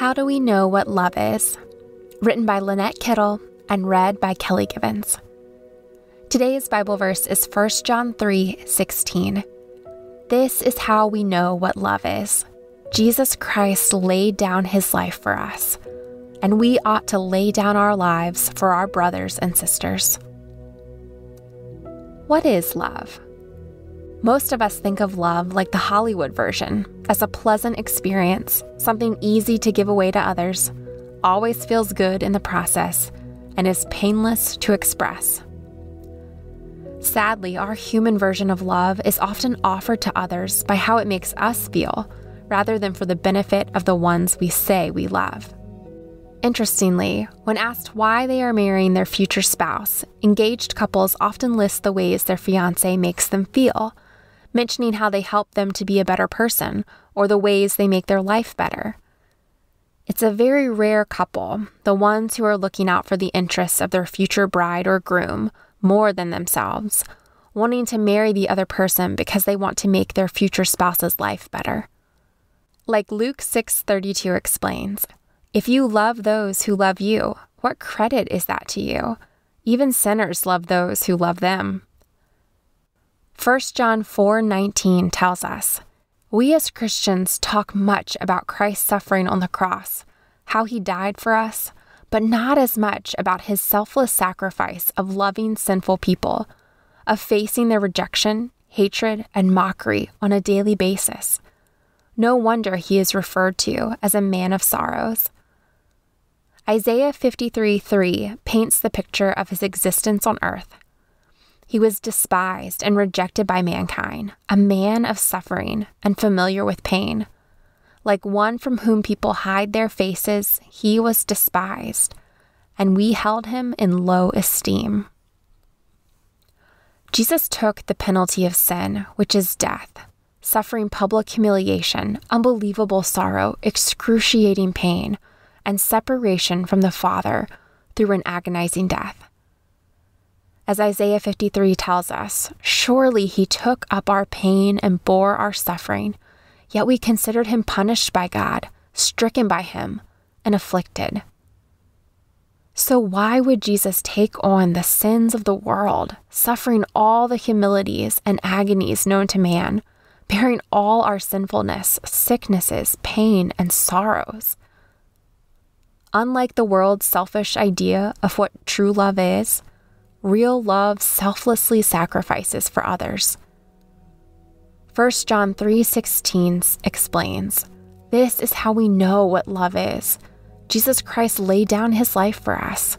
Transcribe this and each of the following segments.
How Do We Know What Love Is? Written by Lynette Kittle and read by Kelly Givens. Today's Bible verse is 1 John 3 16. This is how we know what love is. Jesus Christ laid down his life for us, and we ought to lay down our lives for our brothers and sisters. What is love? Most of us think of love like the Hollywood version, as a pleasant experience, something easy to give away to others, always feels good in the process, and is painless to express. Sadly, our human version of love is often offered to others by how it makes us feel, rather than for the benefit of the ones we say we love. Interestingly, when asked why they are marrying their future spouse, engaged couples often list the ways their fiance makes them feel mentioning how they help them to be a better person or the ways they make their life better. It's a very rare couple, the ones who are looking out for the interests of their future bride or groom more than themselves, wanting to marry the other person because they want to make their future spouse's life better. Like Luke 6:32 explains, if you love those who love you, what credit is that to you? Even sinners love those who love them. 1 John 4:19 tells us, "We as Christians talk much about Christ's suffering on the cross, how he died for us, but not as much about his selfless sacrifice of loving sinful people, of facing their rejection, hatred, and mockery on a daily basis. No wonder he is referred to as a man of sorrows." Isaiah 53:3 paints the picture of his existence on earth he was despised and rejected by mankind, a man of suffering and familiar with pain. Like one from whom people hide their faces, he was despised, and we held him in low esteem. Jesus took the penalty of sin, which is death, suffering public humiliation, unbelievable sorrow, excruciating pain, and separation from the Father through an agonizing death. As Isaiah 53 tells us, surely he took up our pain and bore our suffering, yet we considered him punished by God, stricken by him, and afflicted. So, why would Jesus take on the sins of the world, suffering all the humilities and agonies known to man, bearing all our sinfulness, sicknesses, pain, and sorrows? Unlike the world's selfish idea of what true love is, real love selflessly sacrifices for others. 1 John 3:16 explains, "This is how we know what love is. Jesus Christ laid down his life for us,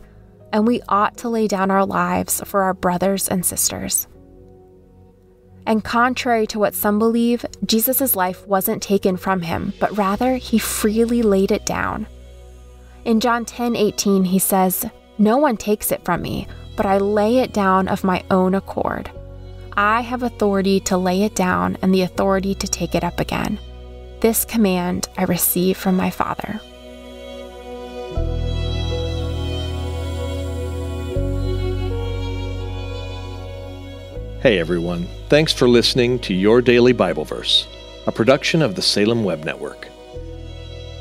and we ought to lay down our lives for our brothers and sisters." And contrary to what some believe, Jesus' life wasn't taken from him, but rather he freely laid it down. In John 10:18 he says, "No one takes it from me, but I lay it down of my own accord. I have authority to lay it down and the authority to take it up again. This command I receive from my Father. Hey everyone, thanks for listening to Your Daily Bible Verse, a production of the Salem Web Network.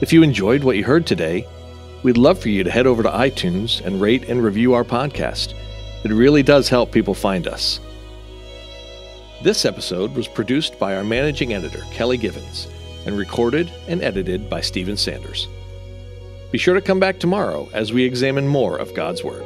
If you enjoyed what you heard today, we'd love for you to head over to iTunes and rate and review our podcast. It really does help people find us. This episode was produced by our managing editor, Kelly Givens, and recorded and edited by Stephen Sanders. Be sure to come back tomorrow as we examine more of God's Word.